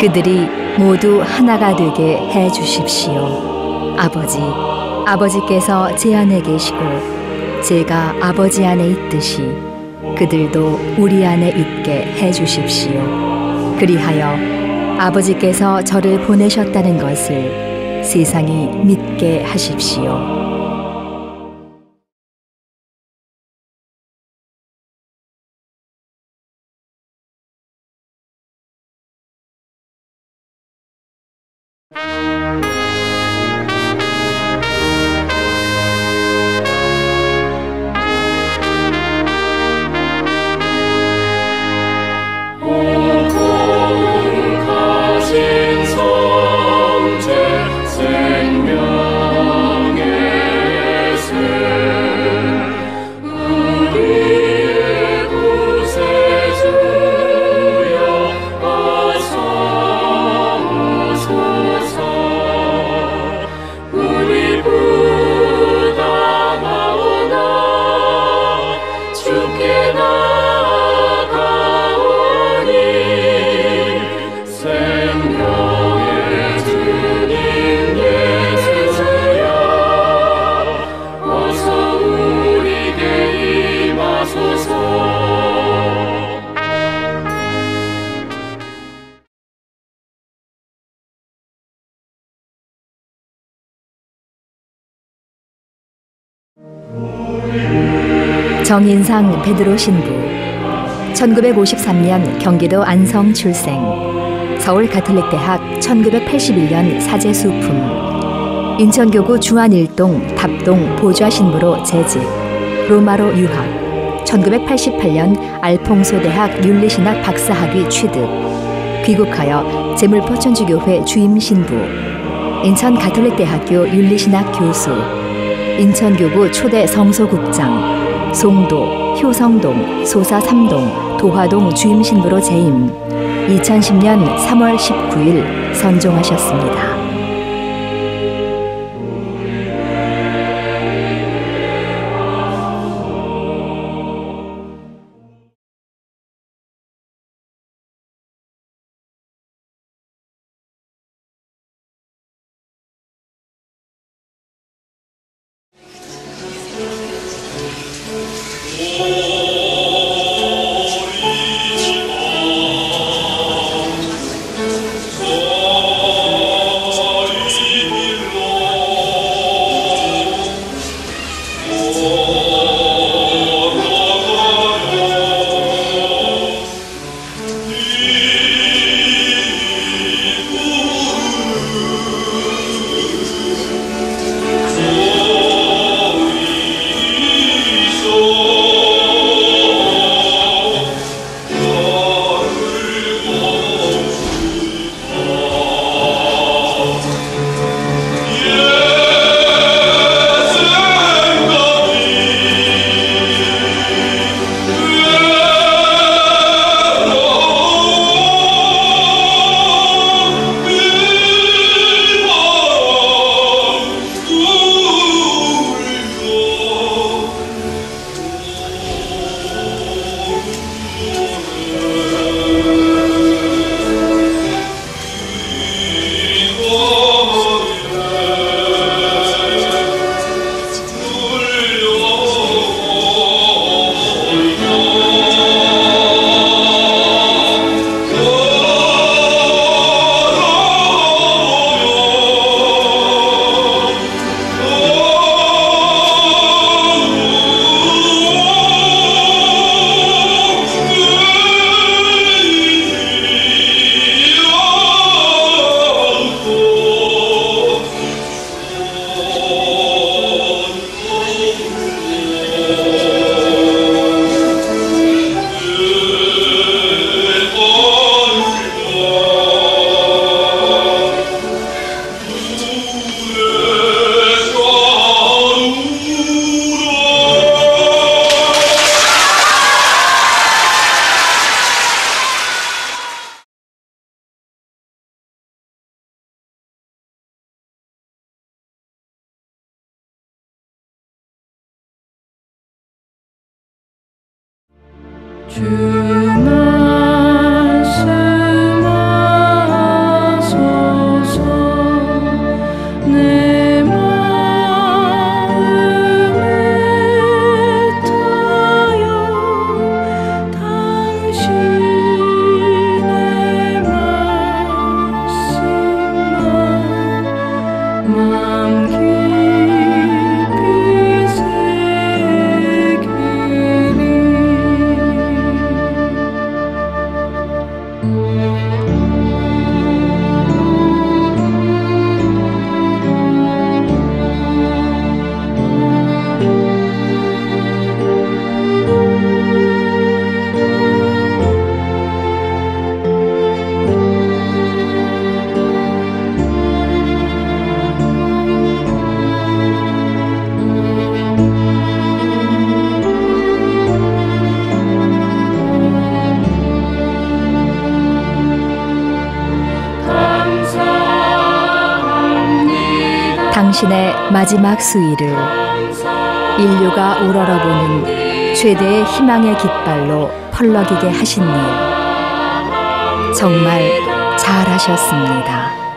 그들이 모두 하나가 되게 해 주십시오. 아버지, 아버지께서 제 안에 계시고 제가 아버지 안에 있듯이 그들도 우리 안에 있게 해 주십시오. 그리하여 아버지께서 저를 보내셨다는 것을 세상이 믿게 하십시오. 정인상 베드로 신부. 1953년 경기도 안성 출생. 서울 가톨릭대학 1981년 사제 수품. 인천교구 주안일동 답동 보좌 신부로 재직. 로마로 유학. 1988년 알퐁소 대학 윤리신학 박사학위 취득. 귀국하여 제물포천주교회 주임 신부. 인천 가톨릭대학교 윤리신학 교수 인천교구 초대 성소국장 송도, 효성동, 소사 3동, 도화동 주임 신부로 재임. 2010년 3월 19일 선종하셨습니다. 주말 당신의 마지막 수위를 인류가 우러러보는 최대의 희망의 깃발로 펄럭이게 하신 일 정말 잘하셨습니다.